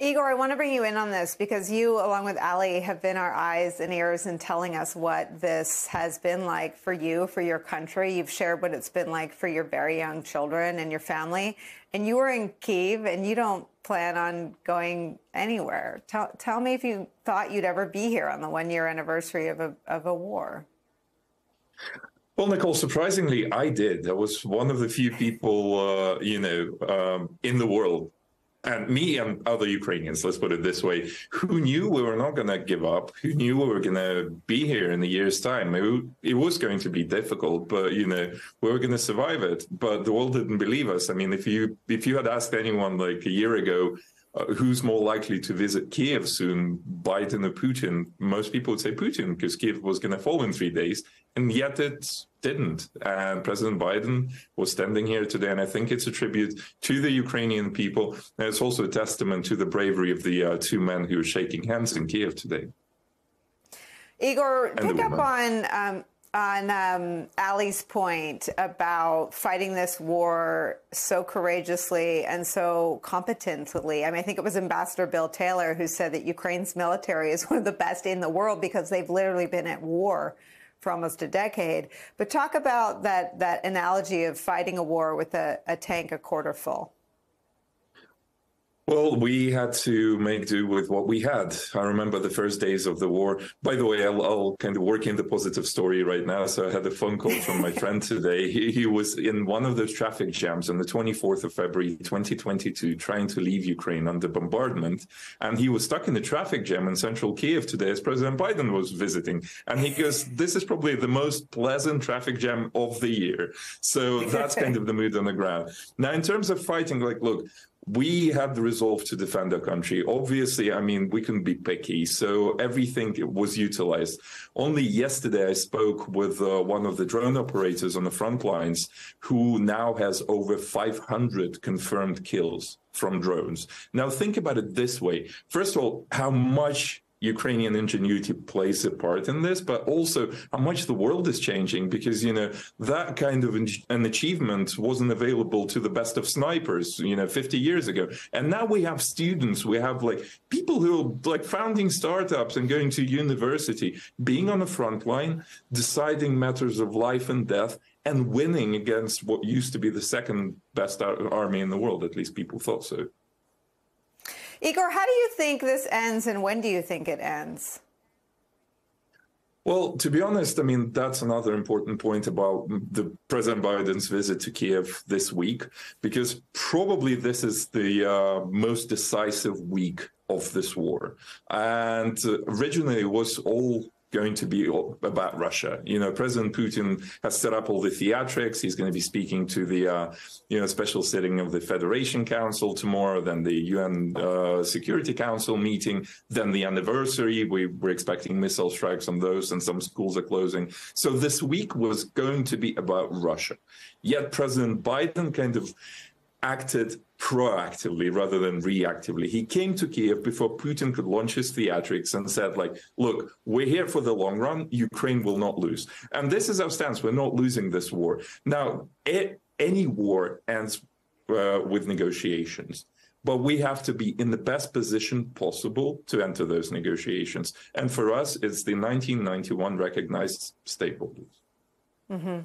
Igor, I want to bring you in on this because you, along with Ali, have been our eyes and ears in telling us what this has been like for you, for your country. You've shared what it's been like for your very young children and your family. And you were in Kiev and you don't plan on going anywhere. Tell, tell me if you thought you'd ever be here on the one year anniversary of a, of a war. Well, Nicolle, surprisingly, I did. I was one of the few people, uh, you know, um, in the world and me and other Ukrainians, let's put it this way, who knew we were not going to give up, who knew we were going to be here in a year's time. It, it, was going to be difficult, but you know we were going to survive it. But the world didn't believe us. I mean, if you if you had asked anyone like a year ago, uh, who's more likely to visit Kiev soon, Biden or Putin? Most people would say Putin because Kiev was going to fall in three days, and yet it didn't. And President Biden was standing here today, and I think it's a tribute to the Ukrainian people, and it's also a testament to the bravery of the uh, two men who are shaking hands in Kiev today. Igor, and pick up on um, on um, Ali's point about fighting this war so courageously and so competently. I mean, I think it was Ambassador Bill Taylor who said that Ukraine's military is one of the best in the world because they've literally been at war for almost a decade. But talk about that that analogy of fighting a war with a, a tank a quarter full. Well, we had to make do with what we had. I remember the first days of the war. By the way, I'll, I'll, kind of work in the positive story right now. So I had a phone call from my friend today. He, he, was in one of those traffic jams on the 24th of February, 2022, trying to leave Ukraine under bombardment. And he was stuck in the traffic jam in central Kiev today as President Biden was visiting. And he goes, This is probably the most pleasant traffic jam of the year. So that's kind of the mood on the ground. Now, in terms of fighting, like, look, we have the resolve to defend our country. Obviously, I mean, we can be picky, so everything was utilized. Only yesterday, I spoke with uh, one of the drone operators on the front lines who now has over 500 confirmed kills from drones. Now, think about it this way. First of all, how much Ukrainian ingenuity plays a part in this, but also how much the world is changing because, you know, that kind of an achievement wasn't available to the best of snipers, you know, 50 years ago. And now we have students, we have like people who are like founding startups and going to university, being on the front line, deciding matters of life and death and winning against what used to be the second best army in the world. At least people thought so. Igor, how do you think this ends and when do you think it ends? Well, to be honest, I mean, that's another important point about the President Biden's visit to Kiev this week, because probably this is the uh, most decisive week of this war. And uh, originally it was all going to be about Russia. You know, President Putin has set up all the theatrics. He's going to be speaking to the, uh, you know, special sitting of the Federation Council tomorrow, then the UN uh, Security Council meeting, then the anniversary. We, we're expecting missile strikes on those, and some schools are closing. So this week was going to be about Russia. Yet President Biden kind of acted proactively rather than reactively. He came to Kiev before Putin could launch his theatrics and said, like, look, we're here for the long run. Ukraine will not lose. And this is our stance. We're not losing this war. Now, it, any war ends uh, with negotiations. But we have to be in the best position possible to enter those negotiations. And for us, it's the 1991 recognized state. Mm-hmm.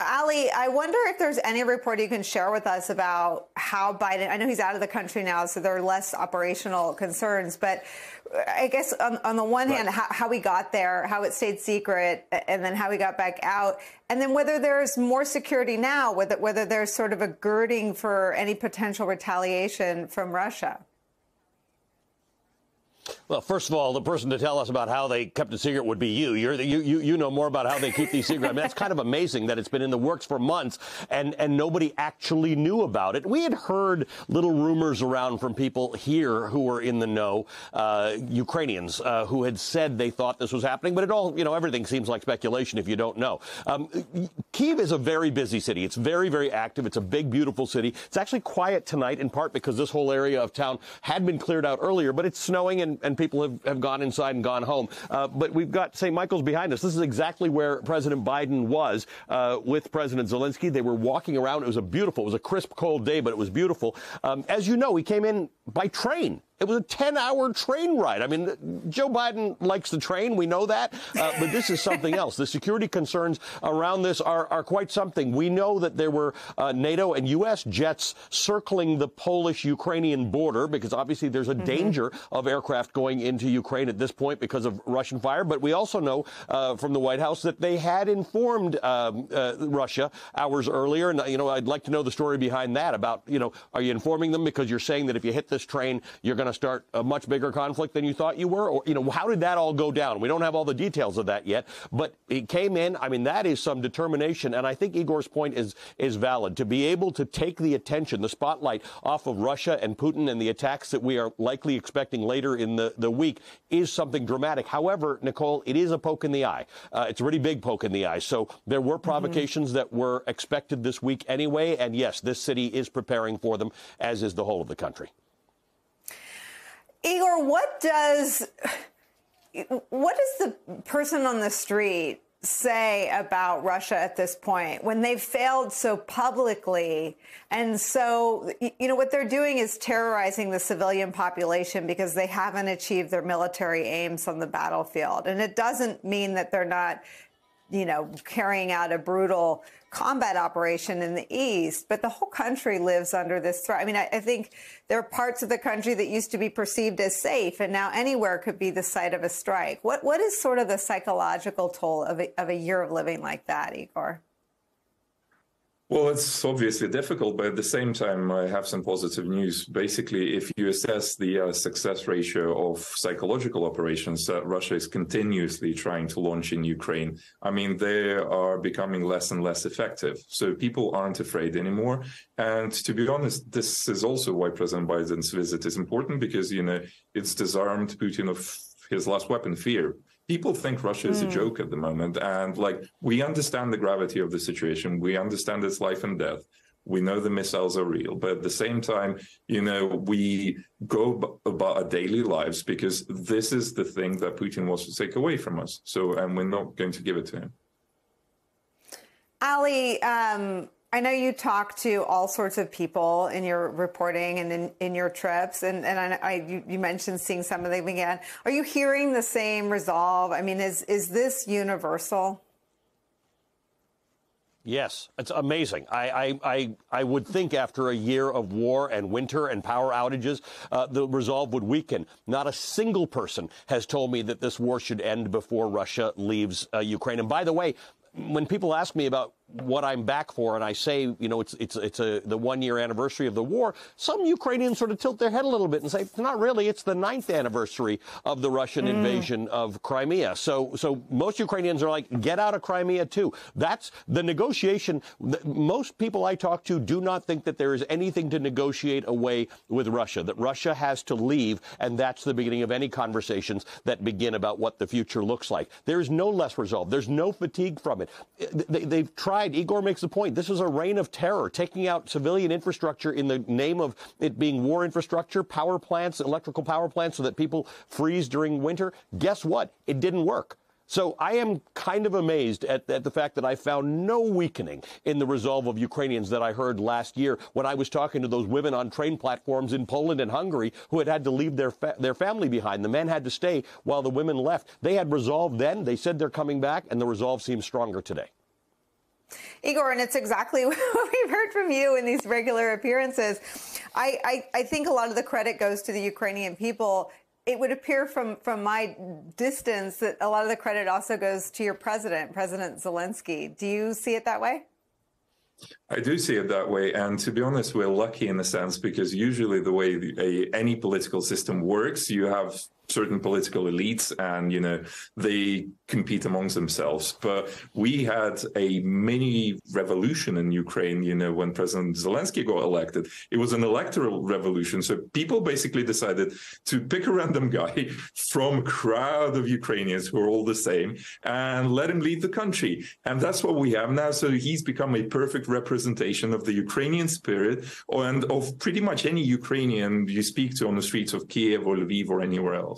Ali, I wonder if there's any report you can share with us about how Biden, I know he's out of the country now, so there are less operational concerns, but uh, I guess on, on the one right. hand, how, how, we got there, how it stayed secret, and then how we got back out, and then whether there's more security now, whether, whether there's sort of a girding for any potential retaliation from Russia. Well, first of all, the person to tell us about how they kept it secret would be you. You're the, you, you, you know more about how they keep these secrets. I mean, that's kind of amazing that it's been in the works for months and, and nobody actually knew about it. We had heard little rumors around from people here who were in the know, uh, Ukrainians, uh, who had said they thought this was happening, but it all, you know, everything seems like speculation if you don't know. Um, Kiev is a very busy city. It's very, very active. It's a big, beautiful city. It's actually quiet tonight in part because this whole area of town had been cleared out earlier, but it's snowing and and, people have, have gone inside and gone home. Uh, but we've got St. Michael's behind us. This is exactly where President Biden was uh, with President Zelensky. They were walking around. It was a beautiful, it was a crisp, cold day, but it was beautiful. Um, as you know, he came in by train. It was a 10 hour train ride. I mean, Joe Biden likes the train. We know that. Uh, but this is something else. The security concerns around this are, are quite something. We know that there were uh, NATO and U.S. jets circling the Polish Ukrainian border because obviously there's a mm-hmm. danger of aircraft going into Ukraine at this point because of Russian fire. But we also know uh, from the White House that they had informed um, uh, Russia hours earlier. And, you know, I'd like to know the story behind that about, you know, are you informing them because you're saying that if you hit this train, you're going to start a much bigger conflict than you thought you were? Or, you know, how did that all go down? We don't have all the details of that yet, but it came in. I mean, that is some determination. And I think Igor's point is, is valid to be able to take the attention, the spotlight off of Russia and Putin and the attacks that we are likely expecting later in the, the week is something dramatic. However, Nicolle, it is a poke in the eye. Uh, it's a really big poke in the eye. So there were mm-hmm. provocations mm-hmm. that were expected this week anyway. And yes, this city is preparing for them, as is the whole of the country. Igor, what does what does the person on the street say about Russia at this point when they've failed so publicly? And so, you know, what they're doing is terrorizing the civilian population because they haven't achieved their military aims on the battlefield. And it doesn't mean that they're not, you know, carrying out a brutal combat operation in the east, but the whole country lives under this threat. I mean, I, I, think there are parts of the country that used to be perceived as safe, and now anywhere could be the site of a strike. What what is sort of the psychological toll of a, of a year of living like that, Igor? Well, it's obviously difficult, but at the same time, I have some positive news. Basically, if you assess the uh, success ratio of psychological operations that Russia is continuously trying to launch in Ukraine, I mean, they are becoming less and less effective. So people aren't afraid anymore. And to be honest, this is also why President Biden's visit is important because, you know, it's disarmed Putin of his last weapon, fear people think Russia is a hmm. joke at the moment. And like, we understand the gravity of the situation. We understand its life and death. We know the missiles are real. But at the same time, you know, we go about our daily lives because this is the thing that Putin wants to take away from us. So, and we're not going to give it to him. Ali, um, I know you talk to all sorts of people in your reporting and in, in your trips, and, and I, I you, mentioned seeing some of them again. Are you hearing the same resolve? I mean, is is this universal? Yes, it's amazing. I, I, I, I, would think after a year of war and winter and power outages, uh, the resolve would weaken. Not a single person has told me that this war should end before Russia leaves uh, Ukraine. And by the way, when people ask me about what I'm back for, and I say, you know, it's it's it's a the one year anniversary of the war. Some Ukrainians sort of tilt their head a little bit and say, not really. It's the ninth anniversary of the Russian mm. invasion of Crimea. So so most Ukrainians are like, get out of Crimea too. That's the negotiation. Most people I talk to do not think that there is anything to negotiate away with Russia. That Russia has to leave, and that's the beginning of any conversations that begin about what the future looks like. There is no less resolve. There's no fatigue from it. They, they've tried Igor makes the point, this is a reign of terror, taking out civilian infrastructure in the name of it being war infrastructure, power plants, electrical power plants, so that people freeze during winter. Guess what? It didn't work. So I am kind of amazed at, at, the fact that I found no weakening in the resolve of Ukrainians that I heard last year when I was talking to those women on train platforms in Poland and Hungary who had had to leave their fa- their family behind. The men had to stay while the women left. They had resolve then. They said they're coming back, and the resolve seems stronger today. Igor, and it's exactly what we've heard from you in these regular appearances. I, I, I think a lot of the credit goes to the Ukrainian people it would appear from from my distance that a lot of the credit also goes to your president, President Zelensky. Do you see it that way? I do see it that way, and to be honest, we're lucky in a sense because usually the way a, any political system works, you have certain political elites and you know they compete amongst themselves. But we had a mini revolution in ukraine you know when president zelensky got elected. It was an electoral revolution. So people basically decided to pick a random guy from a crowd of ukrainians who are all the same and let him lead the country. And that's what we have now. So he's become a perfect representation of the Ukrainian spirit and of pretty much any Ukrainian you speak to on the streets of Kiev or Lviv or anywhere else.